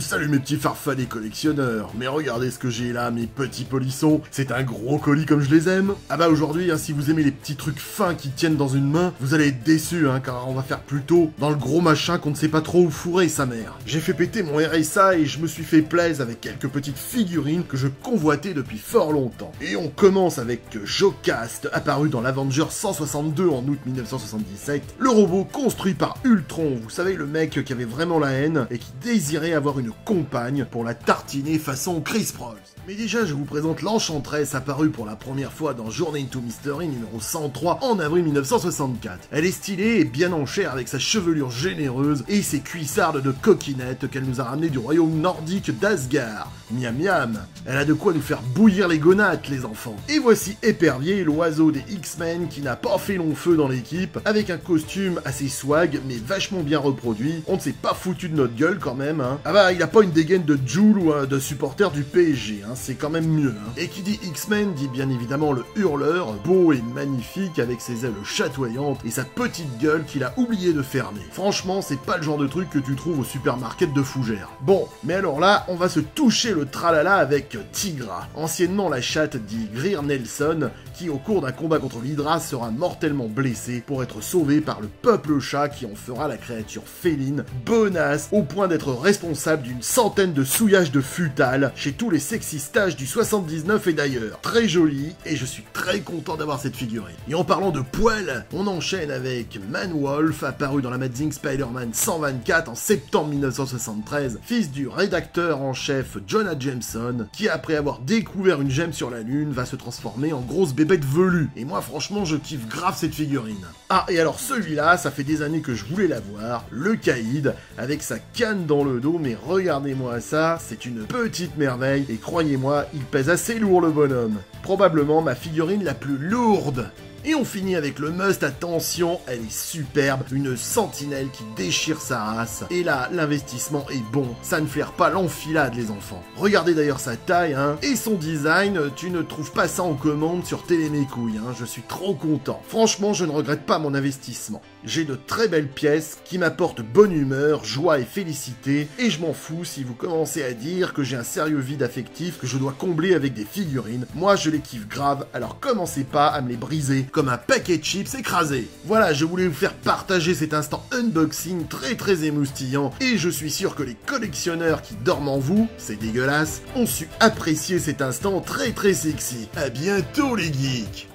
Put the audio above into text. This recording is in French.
Salut mes petits farfadets collectionneurs. Mais regardez ce que j'ai là, mes petits polissons. C'est un gros colis comme je les aime. Ah bah aujourd'hui, hein, si vous aimez les petits trucs fins qui tiennent dans une main, vous allez être déçus, hein, car on va faire plutôt dans le gros machin qu'on ne sait pas trop où fourrer sa mère. J'ai fait péter mon RSA et je me suis fait plaisir avec quelques petites figurines que je convoitais depuis fort longtemps. Et on commence avec Jocast, apparu dans l'Avenger 162 en août 1977. Le robot construit par Ultron, vous savez, le mec qui avait vraiment la haine et qui désirait avoir une compagne pour la tartiner façon Chris Prolls. Mais déjà, je vous présente l'Enchantress apparue pour la première fois dans Journey into Mystery numéro 103 en avril 1964. Elle est stylée et bien en chair avec sa chevelure généreuse et ses cuissardes de coquinette qu'elle nous a ramenées du royaume nordique d'Asgard. Miam miam Elle a de quoi nous faire bouillir les gonates, les enfants. Et voici Épervier, l'oiseau des X-Men qui n'a pas fait long feu dans l'équipe, avec un costume assez swag mais vachement bien reproduit. On ne s'est pas foutu de notre gueule quand même, hein. Ah bah, il a pas une dégaine de Joule ou de supporter du PSG, hein c'est quand même mieux. Hein. Et qui dit X-Men dit bien évidemment le hurleur, beau et magnifique avec ses ailes chatoyantes et sa petite gueule qu'il a oublié de fermer. Franchement, c'est pas le genre de truc que tu trouves au supermarket de Fougères. Bon, mais alors là, on va se toucher le tralala avec Tigra, anciennement la chatte dit Greer Nelson, qui au cours d'un combat contre l'Hydra sera mortellement blessé pour être sauvé par le peuple chat qui en fera la créature féline, bonasse, au point d'être responsable d'une centaine de souillages de futales chez tous les sexy stages du 79 et d'ailleurs. Très joli, et je suis très content d'avoir cette figurine. Et en parlant de poils, on enchaîne avec Man Wolf, apparu dans la Amazing Spider-Man 124 en septembre 1973, fils du rédacteur en chef Jonah Jameson, qui après avoir découvert une gemme sur la lune, va se transformer en grosse bébé bête velue. Et moi, franchement, je kiffe grave cette figurine. Ah, et alors celui-là, ça fait des années que je voulais l'avoir, le Caïd, avec sa canne dans le dos, mais regardez-moi ça, c'est une petite merveille, et croyez-moi, il pèse assez lourd le bonhomme. Probablement ma figurine la plus lourde et on finit avec le must, attention, elle est superbe, une sentinelle qui déchire sa race. Et là, l'investissement est bon, ça ne flaire pas l'enfilade les enfants. Regardez d'ailleurs sa taille, hein, et son design, tu ne trouves pas ça en commande sur Télémécouille, hein, je suis trop content. Franchement, je ne regrette pas mon investissement. J'ai de très belles pièces qui m'apportent bonne humeur, joie et félicité, et je m'en fous si vous commencez à dire que j'ai un sérieux vide affectif que je dois combler avec des figurines. Moi, je les kiffe grave, alors commencez pas à me les briser comme un paquet de chips écrasé. Voilà, je voulais vous faire partager cet instant unboxing très très émoustillant, et je suis sûr que les collectionneurs qui dorment en vous, c'est dégueulasse, ont su apprécier cet instant très très sexy. À bientôt les geeks